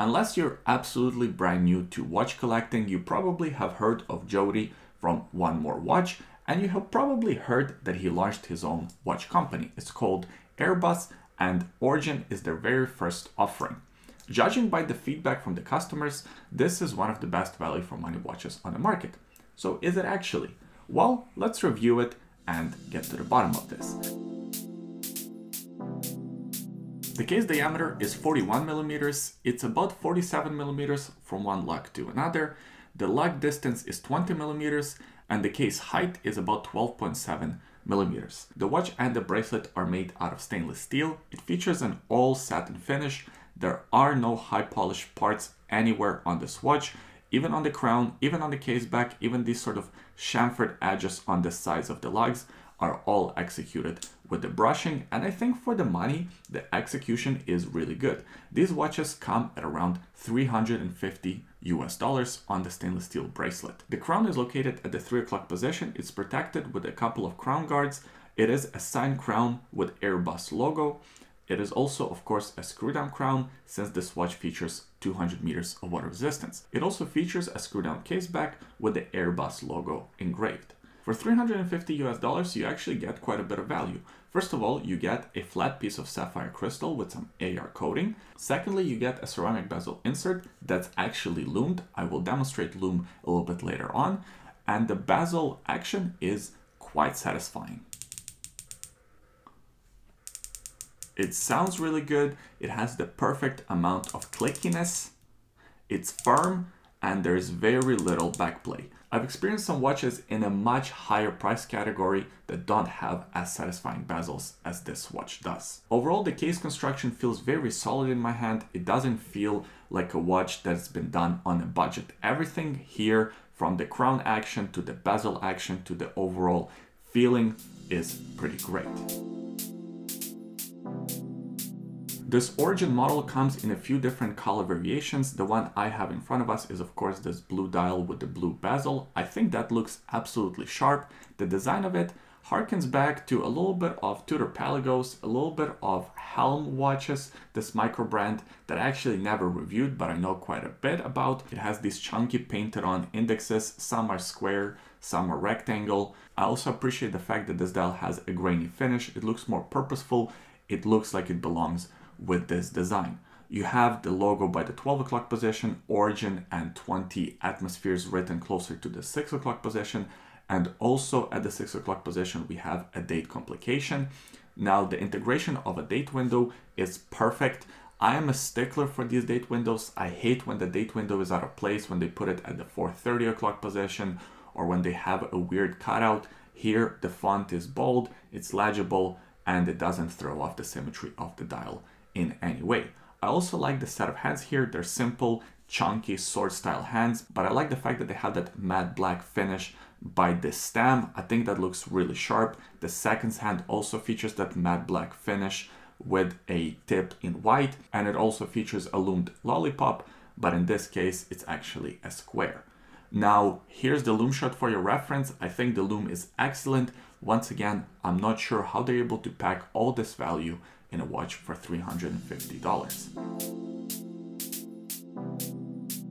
Unless you're absolutely brand new to watch collecting, you probably have heard of Jody from One More Watch, and you have probably heard that he launched his own watch company. It's called Erebus, and Origin is their very first offering. Judging by the feedback from the customers, this is one of the best value for money watches on the market. So is it actually? Well, let's review it and get to the bottom of this. The case diameter is 41 millimeters. It's about 47 millimeters from one lug to another. The lug distance is 20 millimeters and the case height is about 12.7 millimeters. The watch and the bracelet are made out of stainless steel. It features an all satin finish. There are no high polished parts anywhere on this watch, even on the crown, even on the case back, even these sort of chamfered edges on the sides of the lugs are all executed with the brushing and I think for the money the execution is really good. These watches come at around 350 US dollars on the stainless steel bracelet. The crown is located at the 3 o'clock position, it's protected with a couple of crown guards. It is a signed crown with Erebus logo. It is also of course a screw down crown since this watch features 200 meters of water resistance. It also features a screw down case back with the Erebus logo engraved. For 350 US dollars, you actually get quite a bit of value. First of all, you get a flat piece of sapphire crystal with some AR coating. Secondly, you get a ceramic bezel insert that's actually lumed. I will demonstrate lume a little bit later on. And the bezel action is quite satisfying. It sounds really good. It has the perfect amount of clickiness. It's firm and there's very little backplay. I've experienced some watches in a much higher price category that don't have as satisfying bezels as this watch does. Overall, the case construction feels very solid in my hand. It doesn't feel like a watch that's been done on a budget. Everything here, from the crown action to the bezel action to the overall feeling is pretty great. This Origin model comes in a few different color variations. The one I have in front of us is of course this blue dial with the blue bezel. I think that looks absolutely sharp. The design of it harkens back to a little bit of Tudor Pelagos, a little bit of Helm watches, this micro brand that I actually never reviewed, but I know quite a bit about. It has these chunky painted on indexes. Some are square, some are rectangle. I also appreciate the fact that this dial has a grainy finish. It looks more purposeful. It looks like it belongs with this design. You have the logo by the 12 o'clock position, origin and 20 atmospheres written closer to the 6 o'clock position. And also at the 6 o'clock position, we have a date complication. Now the integration of a date window is perfect. I am a stickler for these date windows. I hate when the date window is out of place, when they put it at the 4.30 o'clock position, or when they have a weird cutout. Here, the font is bold, it's legible, and it doesn't throw off the symmetry of the dial in any way. I also like the set of hands here. They're simple, chunky sword style hands, but I like the fact that they have that matte black finish by the stem. I think that looks really sharp. The second hand also features that matte black finish with a tip in white, and it also features a lumed lollipop, but in this case, it's actually a square. Now, here's the lume shot for your reference. I think the lume is excellent. Once again, I'm not sure how they're able to pack all this value in a watch for $350.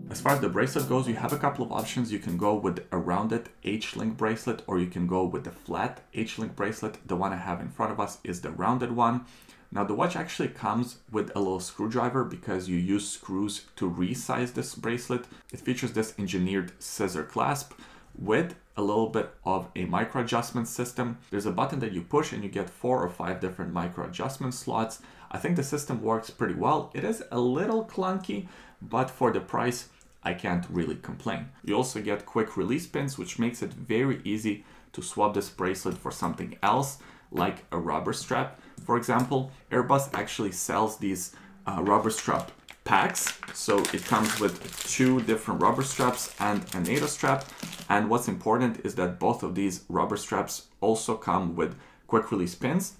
As far as the bracelet goes, you have a couple of options. You can go with a rounded H-link bracelet or you can go with the flat H-link bracelet. The one I have in front of us is the rounded one. Now the watch actually comes with a little screwdriver because you use screws to resize this bracelet. It features this engineered scissor clasp with a little bit of a micro adjustment system. There's a button that you push and you get four or five different micro adjustment slots. I think the system works pretty well. It is a little clunky, but for the price, I can't really complain. You also get quick release pins, which makes it very easy to swap this bracelet for something else, like a rubber strap. For example, Erebus actually sells these uh, rubber strap packs. So it comes with two different rubber straps and a NATO strap. And what's important is that both of these rubber straps also come with quick release pins.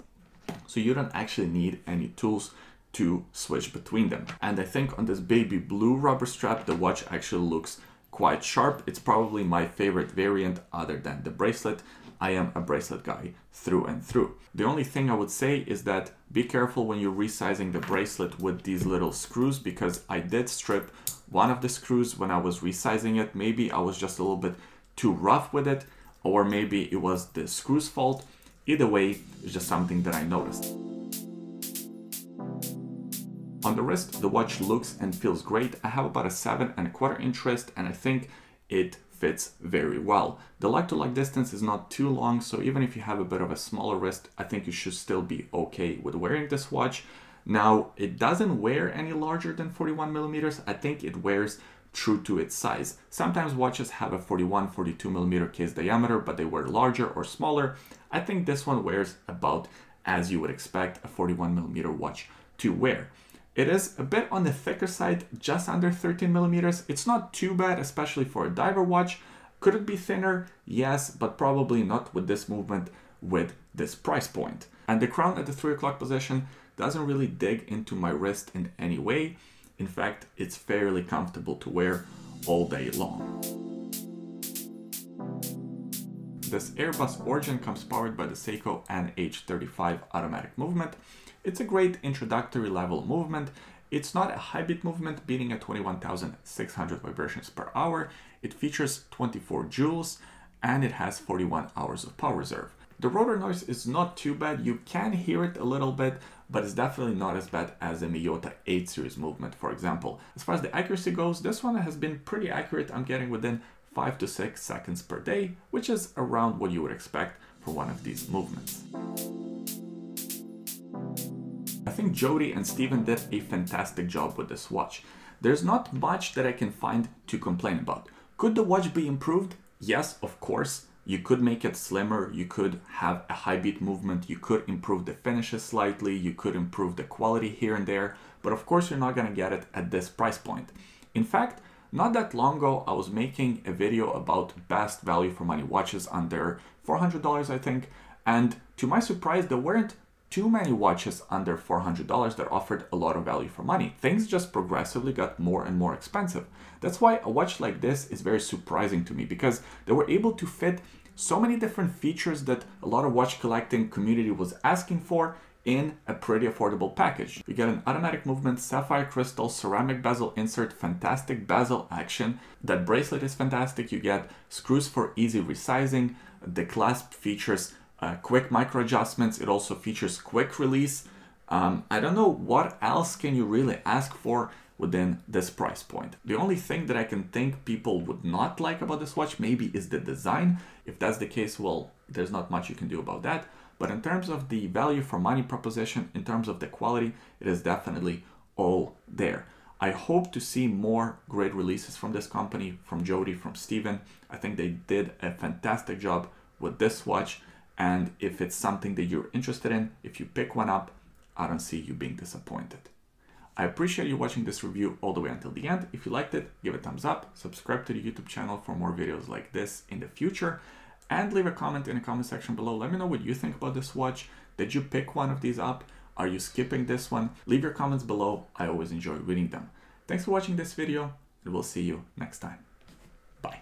So you don't actually need any tools to switch between them. And I think on this baby blue rubber strap, the watch actually looks quite sharp. It's probably my favorite variant other than the bracelet. I am a bracelet guy through and through. The only thing I would say is that be careful when you're resizing the bracelet with these little screws because I did strip one of the screws when I was resizing it. Maybe I was just a little bit too rough with it or maybe it was the screw's fault. Either way, it's just something that I noticed. On the wrist, the watch looks and feels great. I have about a seven and a quarter inch wrist and I think it fits very well. The like to like distance is not too long, so even if you have a bit of a smaller wrist, I think you should still be okay with wearing this watch. Now, it doesn't wear any larger than 41 millimeters. I think it wears true to its size. Sometimes watches have a 41, 42 millimeter case diameter, but they wear larger or smaller. I think this one wears about as you would expect a 41 millimeter watch to wear. It is a bit on the thicker side, just under 13 millimeters. It's not too bad, especially for a diver watch. Could it be thinner? Yes, but probably not with this movement with this price point. And the crown at the three o'clock position doesn't really dig into my wrist in any way. In fact, it's fairly comfortable to wear all day long. This Erebus Origin comes powered by the Seiko NH35 automatic movement. It's a great introductory level movement. It's not a high beat movement beating at 21,600 vibrations per hour. It features 24 jewels and it has 41 hours of power reserve. The rotor noise is not too bad. You can hear it a little bit, but it's definitely not as bad as a Miyota 8 series movement, for example. As far as the accuracy goes, this one has been pretty accurate. I'm getting within 5 to 6 seconds per day, which is around what you would expect for one of these movements. I think Jody and Steven did a fantastic job with this watch. There's not much that I can find to complain about. Could the watch be improved? Yes, of course. You could make it slimmer, you could have a high beat movement, you could improve the finishes slightly, you could improve the quality here and there, but of course you're not gonna get it at this price point. In fact, not that long ago, I was making a video about best value for money watches under $400, I think, and to my surprise, there weren't too many watches under $400 that offered a lot of value for money. Things just progressively got more and more expensive. That's why a watch like this is very surprising to me because they were able to fit so many different features that a lot of watch collecting community was asking for in a pretty affordable package. You get an automatic movement, sapphire crystal, ceramic bezel insert, fantastic bezel action. That bracelet is fantastic. You get screws for easy resizing. The clasp features uh, quick micro adjustments. It also features quick release. Um, I don't know what else can you really ask for within this price point. The only thing that I can think people would not like about this watch maybe is the design. If that's the case, well, there's not much you can do about that. But in terms of the value for money proposition, in terms of the quality, it is definitely all there. I hope to see more great releases from this company, from Jody, from Steven. I think they did a fantastic job with this watch. And if it's something that you're interested in, if you pick one up, I don't see you being disappointed. I appreciate you watching this review all the way until the end. If you liked it, give a thumbs up, subscribe to the YouTube channel for more videos like this in the future, and leave a comment in the comment section below. Let me know what you think about this watch. Did you pick one of these up? Are you skipping this one? Leave your comments below. I always enjoy reading them. Thanks for watching this video, and we'll see you next time. Bye.